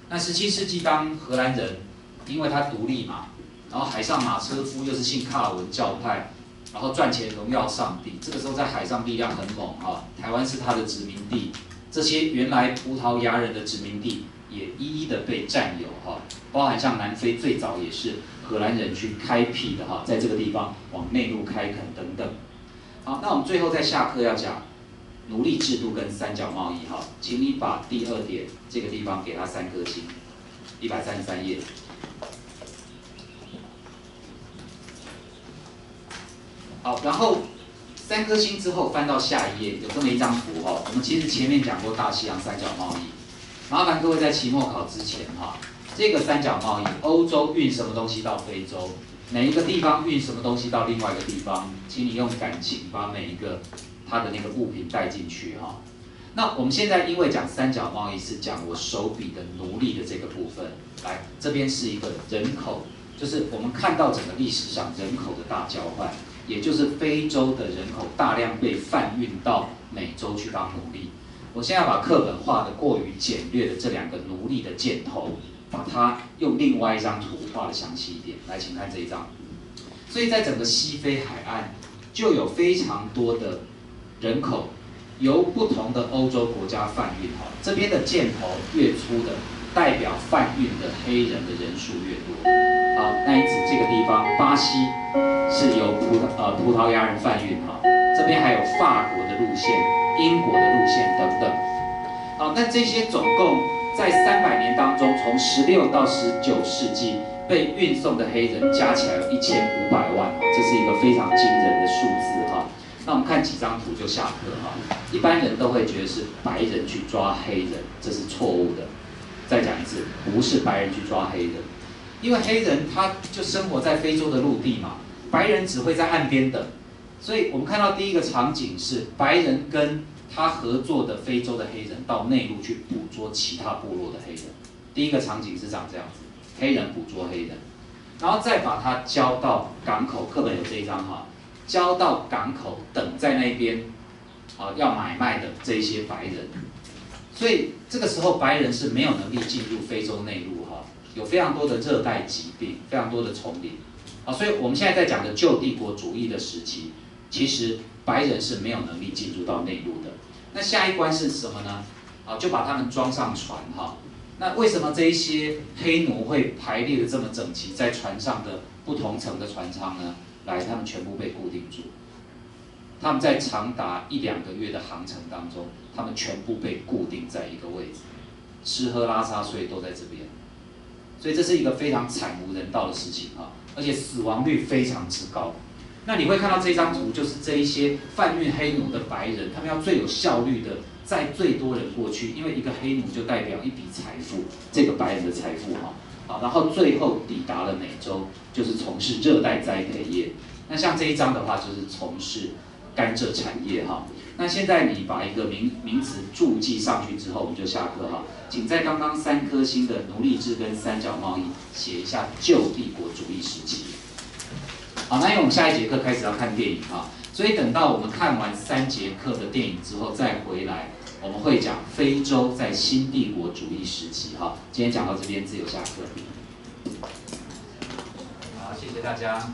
S1: 那十七世纪当荷兰人，因为他独立嘛，然后海上马车夫又是信卡尔文教派，然后赚钱荣耀上帝，这个时候在海上力量很猛哈。台湾是他的殖民地。这些原来葡萄牙人的殖民地也一一的被占有哈，包含像南非最早也是荷兰人去开辟的哈，在这个地方往内陆开垦等等。好，那我们最后在下课要讲奴隶制度跟三角贸易哈，请你把第二点这个地方给他三颗星，一百三十三页。好，然后。三颗星之后翻到下一页，有这么一张图哈。我们其实前面讲过大西洋三角贸易，麻烦各位在期末考之前哈，这个三角贸易，欧洲运什么东西到非洲，哪一个地方运什么东西到另外一个地方，请你用感情把每一个它的那个物品带进去哈。那我们现在因为讲三角贸易是讲我手笔的奴隶的这个部分，来这边是一个人口，就是我们看到整个历史上人口的大交换。也就是非洲的人口大量被贩运到美洲去当奴隶。我现在把课本画的过于简略的这两个奴隶的箭头，把它用另外一张图画的详细一点。来，请看这一张。所以在整个西非海岸，就有非常多的人口由不同的欧洲国家贩运。哈，这边的箭头越粗的，代表贩运的黑人的人数越多。好，那因此这个地方巴西是由葡萄呃葡萄牙人贩运哈，这边还有法国的路线、英国的路线等等。好，那这些总共在三百年当中，从十六到十九世纪被运送的黑人加起来有一千五百万，这是一个非常惊人的数字哈。那我们看几张图就下课哈。一般人都会觉得是白人去抓黑人，这是错误的。再讲一次，不是白人去抓黑人，因为黑人他就生活在非洲的陆地嘛，白人只会在岸边等。所以我们看到第一个场景是白人跟他合作的非洲的黑人到内陆去捕捉其他部落的黑人。第一个场景是长这样子，黑人捕捉黑人，然后再把他交到港口，课本有这一张哈，交到港口等在那边，啊要买卖的这些白人。所以这个时候白人是没有能力进入非洲内陆哈，有非常多的热带疾病，非常多的丛林，啊，所以我们现在在讲的旧帝国主义的时期。其实白人是没有能力进入到内陆的。那下一关是什么呢？啊，就把他们装上船哈。那为什么这一些黑奴会排列的这么整齐在船上的不同层的船舱呢？来，他们全部被固定住。他们在长达一两个月的航程当中，他们全部被固定在一个位置，吃喝拉撒睡都在这边。所以这是一个非常惨无人道的事情啊，而且死亡率非常之高。那你会看到这张图，就是这一些贩运黑奴的白人，他们要最有效率的载最多人过去，因为一个黑奴就代表一笔财富，这个白人的财富哈，好，然后最后抵达了美洲，就是从事热带栽培业。那像这一张的话，就是从事甘蔗产业哈。那现在你把一个名名词注记上去之后，我们就下课哈，请在刚刚三颗星的奴隶制跟三角贸易写一下旧帝国主义时期。好，那因为我们下一节课开始要看电影哈，所以等到我们看完三节课的电影之后再回来，我们会讲非洲在新帝国主义时期哈。今天讲到这边，自由下课。好，谢谢大家。